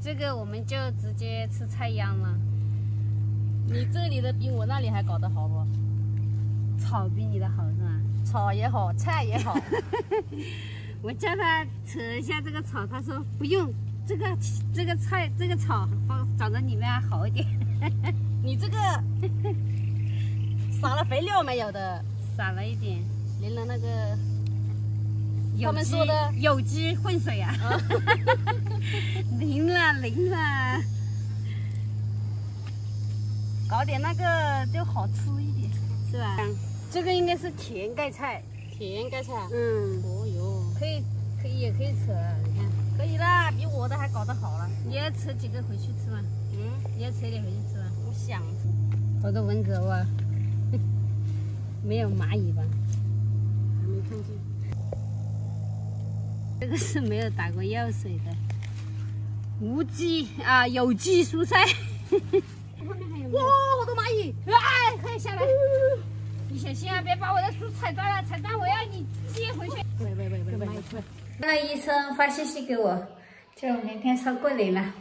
这个我们就直接吃菜秧了。你这里的比我那里还搞得好不？草比你的好是吧？草也好，菜也好。我叫他扯一下这个草，他说不用，这个这个菜这个草放长在里面还好一点。你这个撒了肥料没有的？撒了一点，淋了那个。他们说的有机混水啊。淋了，搞点那个就好吃一点，是吧？这个应该是甜盖菜。甜盖菜。嗯。哦哟，可以可以也可以扯，你看。可以啦，比我的还搞得好了。你要扯几个回去吃吗？嗯。你要扯点回去吃吗？我想吃。好多蚊子哇！没有蚂蚁吧？还没看见。这个是没有打过药水的，无机啊，有机蔬菜。哇，好多蚂蚁！哎，快下来！你小心啊，别把我的树踩断了，踩断我要你接回去。喂喂喂喂喂！那医生发信息给我，叫我明天上桂林了。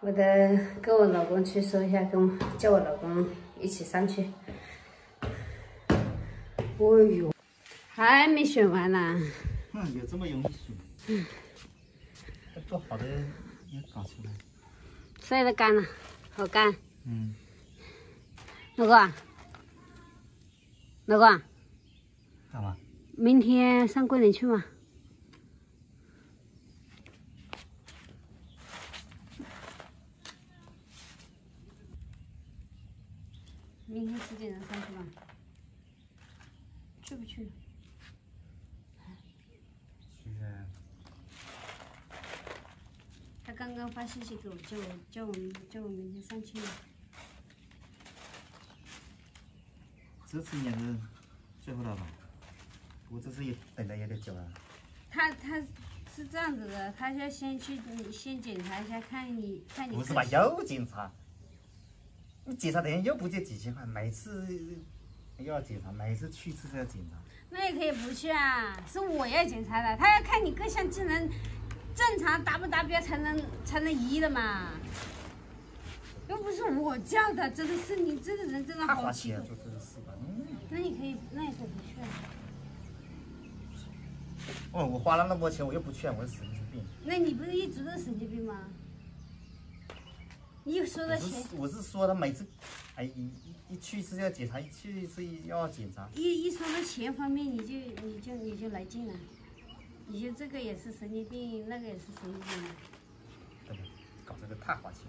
我得跟我老公去说一下，跟我叫我老公一起上去。哎呦，还没选完呢。嗯，有这么容易选？嗯，做好的也搞出来。晒的干了，好干。嗯。老公，老公。干嘛？明天上桂林去吗？明天几点钟上去吗？去不去？他刚刚发信息给我，叫我叫我们叫我明天上去。这次应该是最后了吧？我这次也等的有点久了。他他是这样子的，他要先去你先检查一下，看你看你。不是吧？又检查？你检查等下又不就几千块？每次又要检查，每次去一次都要检查。那也可以不去啊，是我要检查的，他要看你各项技能。正常达不达标才能才能移的嘛，又不是我叫的，真的是你这个人真的好奇怪。做这个事吧，那你可以，那你可以不去。哦，我花了那么多钱，我又不去，我是神经病。那你不是一直都神经病吗？你说的钱，我是说他每次，哎，一一去一次要检查，一去一次要检查。一一说到钱方面，你就你就你就来劲了。你就这个也是神经病，那个也是神经病。对，搞这个太花钱。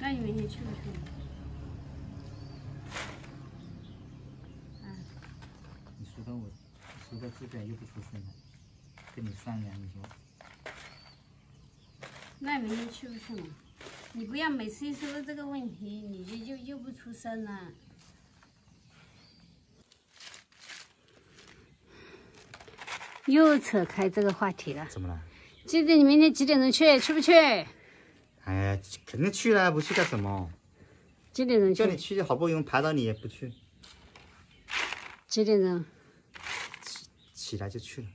那你明天去不去？你说到我，说到这边又不出声了。跟你商量，你说，那明天去不去嘛？你不要每次一说到这个问题，你就又又不出声了。又扯开这个话题了。怎么了？记得你明天几点钟去？去不去？哎呀，肯定去了，不去干什么？几点钟去？叫你去，好不容易排到你也不去。几点钟？起起来就去了。